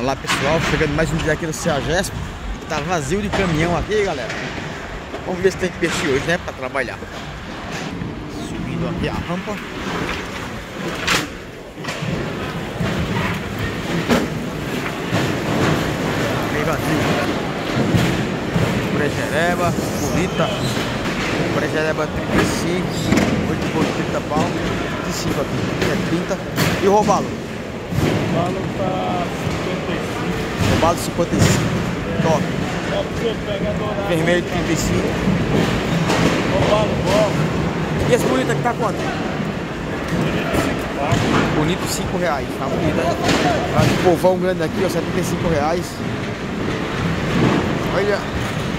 Olá pessoal, chegando mais um dia aqui no CEAGESP. Tá vazio de caminhão aqui galera. Vamos ver se tem peixe hoje né, pra trabalhar. Subindo aqui a rampa. Bem vazio Prejereba, bonita. Prejereba 35 8 por 30 pau. 25 aqui, é 30 E o robalo? O robalo tá 55. Robalo 55 Top. Vermelho 35 Robalo bom. E esse bonito aqui tá quanto? Bonito 5 reais, tá bonito, né? Tá de povão grande aqui, ó, 75 reais. Olha,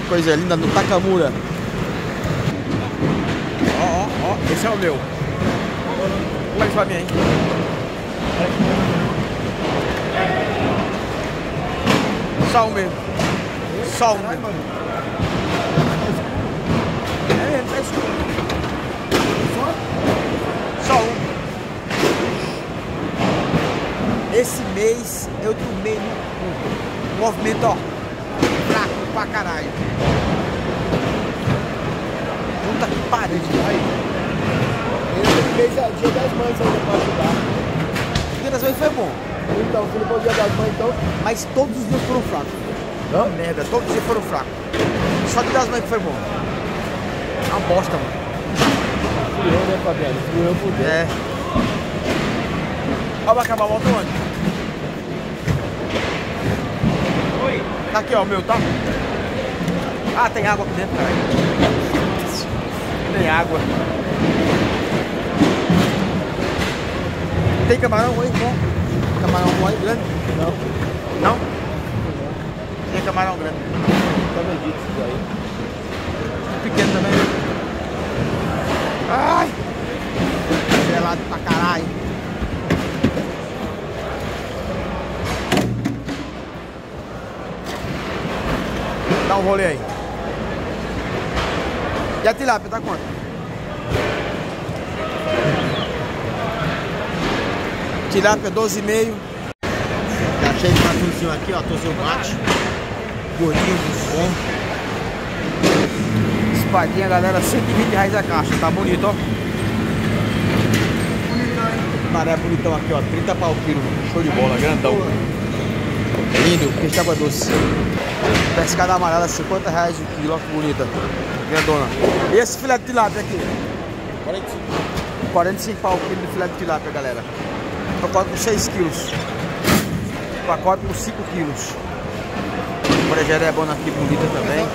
coisa linda no Takamura. Ó, ó, ó, esse é o meu. Olha pra mim aí. Um mesmo. Um mesmo. É mesmo, tá escuro. Só um. Esse mês eu tomei no. Movimento, ó. Fraco pra caralho. Puta que pariu Ele fez a dia das mães ainda pra ajudar. Dia das Mães foi bom, Então, se não for dia das mães, então. mas todos os dias foram fracos. Hã? Merda, todos os dias foram fracos. Só Dia das Mães que foi bom. Uma bosta, mano. Fui eu, né, Fabiano? Fui eu por dentro. É. Ó, vai acabar, volta onde? Oi. Tá aqui, ó, o meu, tá? Ah, tem água aqui dentro, caralho. Tem água. Tem camarão aí, bom? Camarão grande? Não. Não? Tem camarão grande. Tá vendido isso aí. Pequeno também. Ai! Gelado pra caralho. Dá um rolê aí. E a tilápia, tá quanto? Tilápia 12,5. Já cheio de patrocínio aqui, ó. Tozinho bate. Gordinho, bom. Espadinha, galera, 120 reais a caixa, tá bonito, ó. Maré bonitão aqui, ó, 30 pau quilo, show de bola, grandão. Lindo, peixe água doce. Pescada amarela, 50 reais o quilo, ó que bonita. Grandona. E esse filé de tilápia aqui? 45. 45 pau quilo de filé de tilápia, galera. Pacote com 6 quilos. Pacote com 5 quilos. Prejerebona aqui bonita também.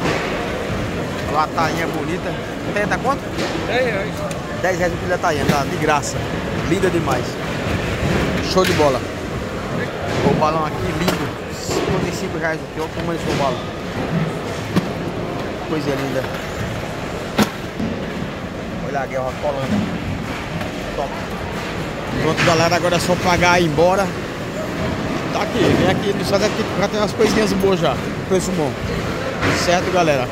Latainha bonita. Tem tá quanto? 10 reais. 10 reais o quilo da tainha, tá? De graça. Linda demais. Show de bola. O balão aqui lindo. 55 reais o quilo. Como esse o balão. Coisa linda. Olha a guerra colando. Top. Pronto, galera. Agora é só pagar e ir embora. Tá aqui. Vem aqui no site aqui. Já tem umas coisinhas boas já. Preço bom. Certo, galera?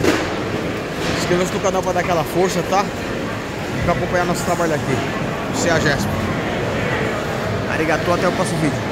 Inscreva-se no canal para dar aquela força, tá? Para acompanhar nosso trabalho aqui. Você é a Jéssica. Arigatou, até o próximo vídeo.